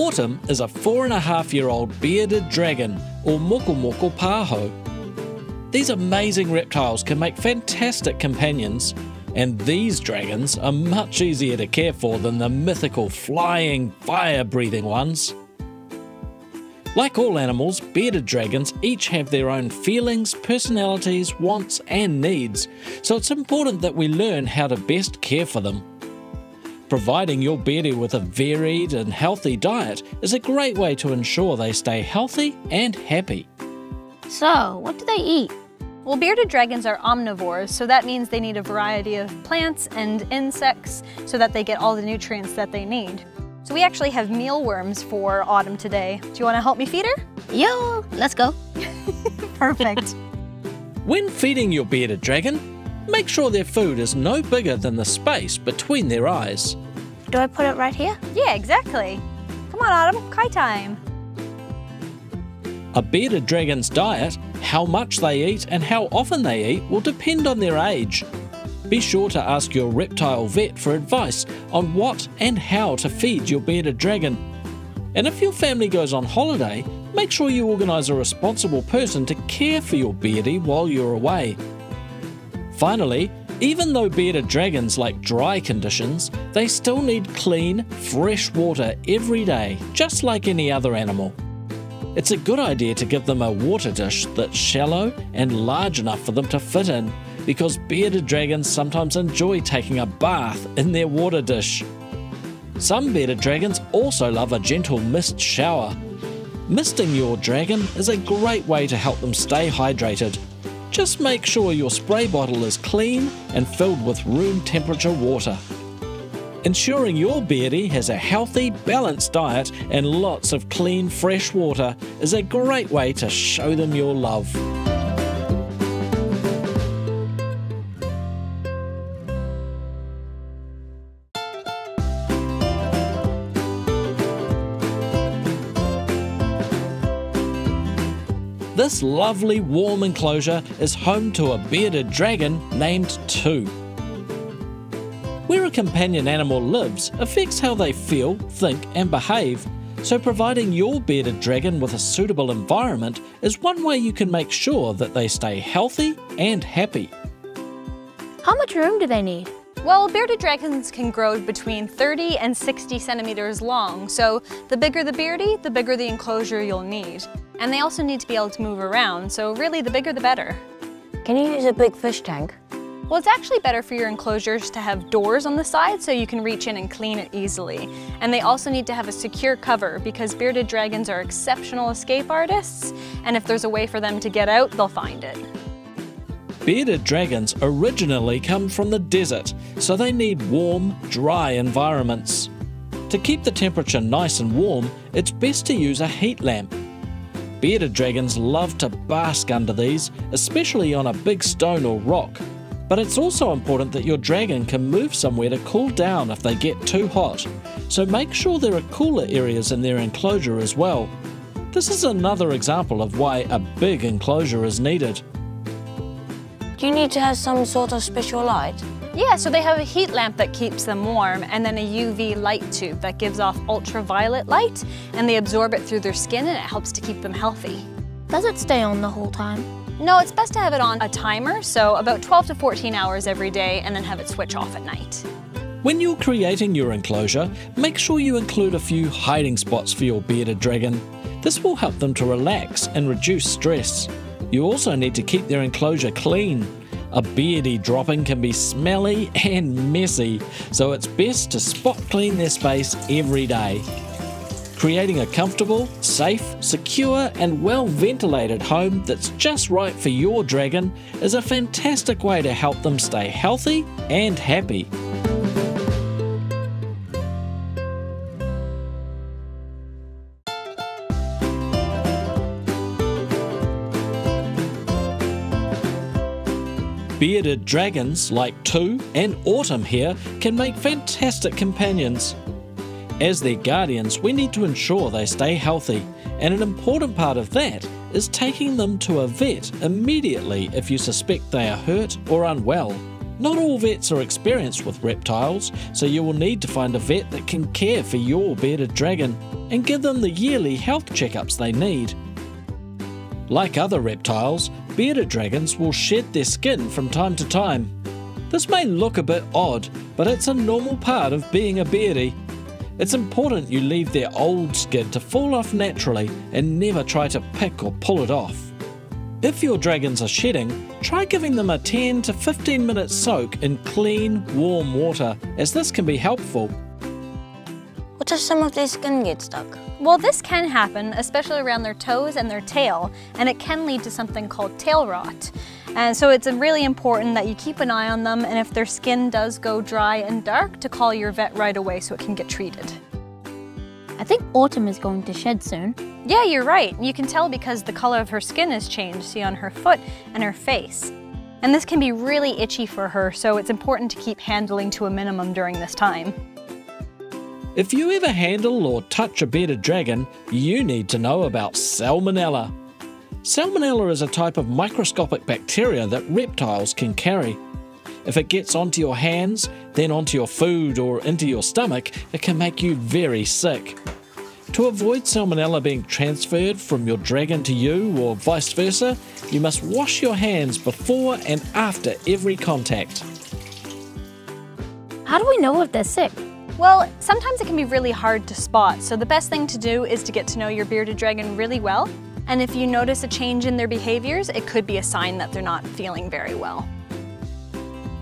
Autumn is a four and a half year old bearded dragon, or mokomoko paho. These amazing reptiles can make fantastic companions, and these dragons are much easier to care for than the mythical flying, fire breathing ones. Like all animals, bearded dragons each have their own feelings, personalities, wants, and needs, so it's important that we learn how to best care for them. Providing your beardie with a varied and healthy diet is a great way to ensure they stay healthy and happy. So, what do they eat? Well, bearded dragons are omnivores, so that means they need a variety of plants and insects so that they get all the nutrients that they need. So we actually have mealworms for Autumn today. Do you want to help me feed her? Yo, let's go. Perfect. When feeding your bearded dragon, make sure their food is no bigger than the space between their eyes. Do I put it right here? Yeah, exactly. Come on, Autumn, kai time. A bearded dragon's diet, how much they eat, and how often they eat will depend on their age. Be sure to ask your reptile vet for advice on what and how to feed your bearded dragon. And if your family goes on holiday, make sure you organise a responsible person to care for your beardie while you're away. Finally, even though bearded dragons like dry conditions, they still need clean, fresh water every day, just like any other animal. It's a good idea to give them a water dish that's shallow and large enough for them to fit in, because bearded dragons sometimes enjoy taking a bath in their water dish. Some bearded dragons also love a gentle mist shower. Misting your dragon is a great way to help them stay hydrated. Just make sure your spray bottle is clean and filled with room temperature water. Ensuring your beardie has a healthy, balanced diet and lots of clean, fresh water is a great way to show them your love. This lovely warm enclosure is home to a bearded dragon named Tu. Where a companion animal lives affects how they feel, think, and behave, so providing your bearded dragon with a suitable environment is one way you can make sure that they stay healthy and happy. How much room do they need? Well, bearded dragons can grow between 30 and 60 centimeters long, so the bigger the beardy, the bigger the enclosure you'll need. And they also need to be able to move around, so really the bigger the better. Can you use a big fish tank? Well, it's actually better for your enclosures to have doors on the side so you can reach in and clean it easily. And they also need to have a secure cover because bearded dragons are exceptional escape artists, and if there's a way for them to get out, they'll find it. Bearded dragons originally come from the desert, so they need warm, dry environments. To keep the temperature nice and warm, it's best to use a heat lamp. Bearded dragons love to bask under these, especially on a big stone or rock, but it's also important that your dragon can move somewhere to cool down if they get too hot, so make sure there are cooler areas in their enclosure as well. This is another example of why a big enclosure is needed. Do you need to have some sort of special light? Yeah, so they have a heat lamp that keeps them warm and then a UV light tube that gives off ultraviolet light and they absorb it through their skin and it helps to keep them healthy. Does it stay on the whole time? No, it's best to have it on a timer, so about 12 to 14 hours every day, and then have it switch off at night. When you're creating your enclosure, make sure you include a few hiding spots for your bearded dragon. This will help them to relax and reduce stress. You also need to keep their enclosure clean. A beardie dropping can be smelly and messy, so it's best to spot clean their space every day. Creating a comfortable, safe, secure, and well ventilated home that's just right for your dragon is a fantastic way to help them stay healthy and happy. Bearded dragons like Tu and Autumn here can make fantastic companions. As their guardians, we need to ensure they stay healthy, and an important part of that is taking them to a vet immediately if you suspect they are hurt or unwell. Not all vets are experienced with reptiles, so you will need to find a vet that can care for your bearded dragon and give them the yearly health checkups they need. Like other reptiles, bearded dragons will shed their skin from time to time. This may look a bit odd, but it's a normal part of being a beardy. It's important you leave their old skin to fall off naturally and never try to pick or pull it off. If your dragons are shedding, try giving them a 10 to 15 minute soak in clean, warm water, as this can be helpful. What if some of their skin gets stuck? Well, this can happen, especially around their toes and their tail, and it can lead to something called tail rot. And so it's really important that you keep an eye on them, and if their skin does go dry and dark, to call your vet right away so it can get treated. I think Autumn is going to shed soon. Yeah, you're right. You can tell because the color of her skin has changed, see on her foot and her face. And this can be really itchy for her, so it's important to keep handling to a minimum during this time. If you ever handle or touch a bearded dragon, you need to know about Salmonella. Salmonella is a type of microscopic bacteria that reptiles can carry. If it gets onto your hands, then onto your food or into your stomach, it can make you very sick. To avoid salmonella being transferred from your dragon to you or vice versa, you must wash your hands before and after every contact. How do we know if they're sick? Well, sometimes it can be really hard to spot, so the best thing to do is to get to know your bearded dragon really well. And if you notice a change in their behaviors, it could be a sign that they're not feeling very well.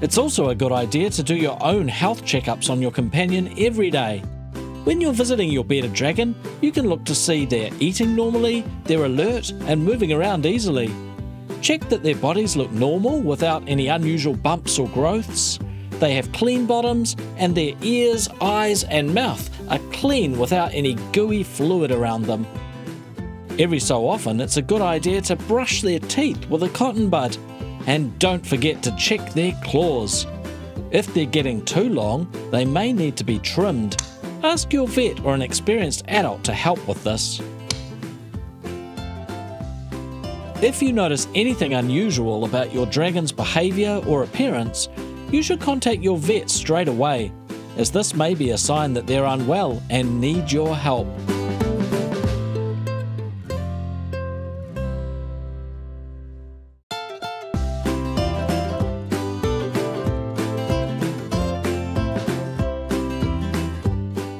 It's also a good idea to do your own health checkups on your companion every day. When you're visiting your bearded dragon, you can look to see they're eating normally, they're alert, and moving around easily. Check that their bodies look normal without any unusual bumps or growths. They have clean bottoms, and their ears, eyes, and mouth are clean without any gooey fluid around them. Every so often, it's a good idea to brush their teeth with a cotton bud, and don't forget to check their claws. If they're getting too long, they may need to be trimmed. Ask your vet or an experienced adult to help with this. If you notice anything unusual about your dragon's behaviour or appearance, you should contact your vet straight away, as this may be a sign that they're unwell and need your help.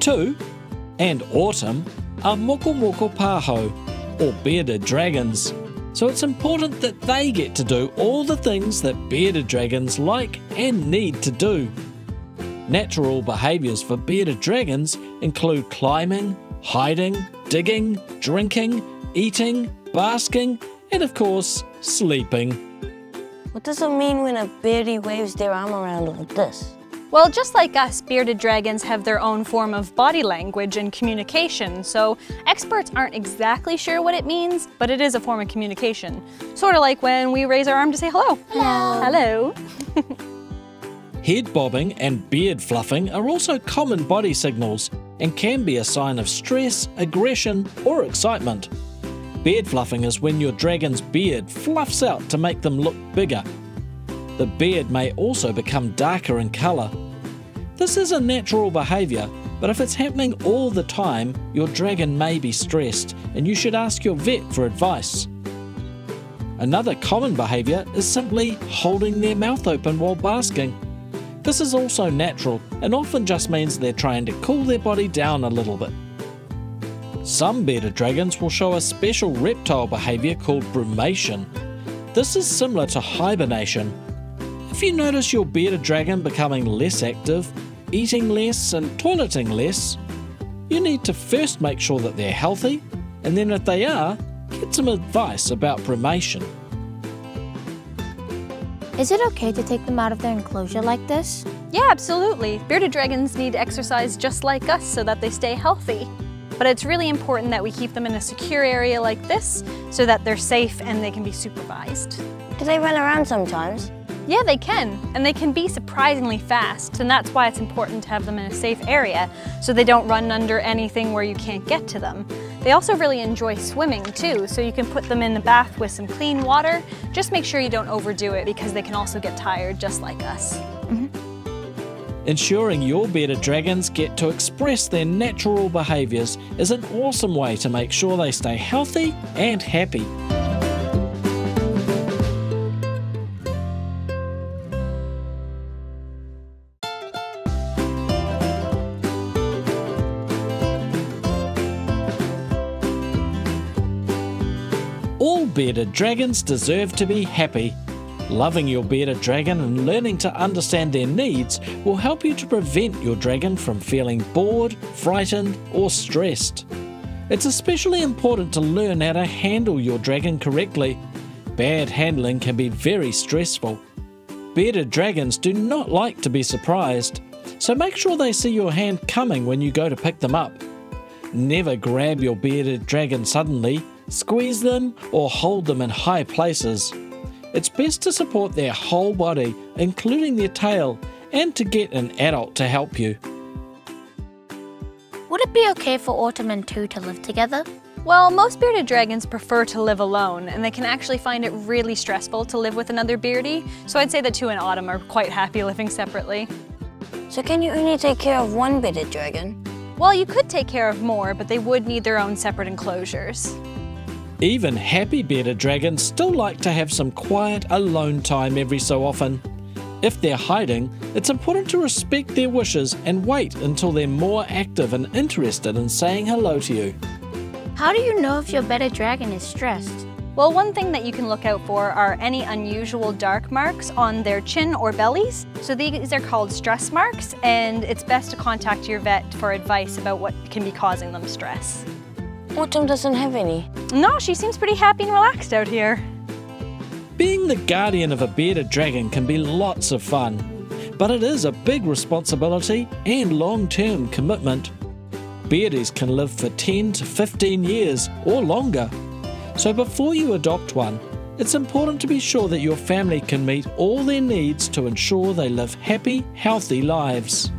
Tu, and autumn, are moko moko paho, or bearded dragons. So it's important that they get to do all the things that bearded dragons like and need to do. Natural behaviours for bearded dragons include climbing, hiding, digging, drinking, eating, basking, and of course, sleeping. What does it mean when a beardy waves their arm around like this? Well, just like us, bearded dragons have their own form of body language and communication, so experts aren't exactly sure what it means, but it is a form of communication. Sort of like when we raise our arm to say hello. Hello. Hello. Head bobbing and beard fluffing are also common body signals and can be a sign of stress, aggression, or excitement. Beard fluffing is when your dragon's beard fluffs out to make them look bigger. The beard may also become darker in colour. This is a natural behaviour, but if it's happening all the time, your dragon may be stressed and you should ask your vet for advice. Another common behaviour is simply holding their mouth open while basking. This is also natural and often just means they're trying to cool their body down a little bit. Some bearded dragons will show a special reptile behaviour called brumation. This is similar to hibernation. If you notice your bearded dragon becoming less active, eating less, and toileting less, you need to first make sure that they're healthy, and then if they are, get some advice about brumation. Is it okay to take them out of their enclosure like this? Yeah, absolutely. Bearded dragons need exercise just like us so that they stay healthy. But it's really important that we keep them in a secure area like this so that they're safe and they can be supervised. Do they run around sometimes? Yeah, they can, and they can be surprisingly fast, and that's why it's important to have them in a safe area so they don't run under anything where you can't get to them. They also really enjoy swimming too, so you can put them in the bath with some clean water. Just make sure you don't overdo it because they can also get tired just like us. Mm-hmm. Ensuring your bearded dragons get to express their natural behaviours is an awesome way to make sure they stay healthy and happy. Bearded dragons deserve to be happy. Loving your bearded dragon and learning to understand their needs will help you to prevent your dragon from feeling bored, frightened, or stressed. It's especially important to learn how to handle your dragon correctly. Bad handling can be very stressful. Bearded dragons do not like to be surprised, so make sure they see your hand coming when you go to pick them up. Never grab your bearded dragon suddenly, squeeze them, or hold them in high places. It's best to support their whole body, including their tail, and to get an adult to help you. Would it be okay for Autumn and Tu to live together? Well, most bearded dragons prefer to live alone, and they can actually find it really stressful to live with another beardy, so I'd say that Tu and Autumn are quite happy living separately. So can you only take care of one bearded dragon? Well, you could take care of more, but they would need their own separate enclosures. Even happy bearded dragons still like to have some quiet, alone time every so often. If they're hiding, it's important to respect their wishes and wait until they're more active and interested in saying hello to you. How do you know if your bearded dragon is stressed? Well, one thing that you can look out for are any unusual dark marks on their chin or bellies. So these are called stress marks, and it's best to contact your vet for advice about what can be causing them stress. Autumn doesn't have any. No, she seems pretty happy and relaxed out here. Being the guardian of a bearded dragon can be lots of fun, but it is a big responsibility and long term commitment. Beardies can live for 10 to 15 years or longer. So before you adopt one, it's important to be sure that your family can meet all their needs to ensure they live happy, healthy lives.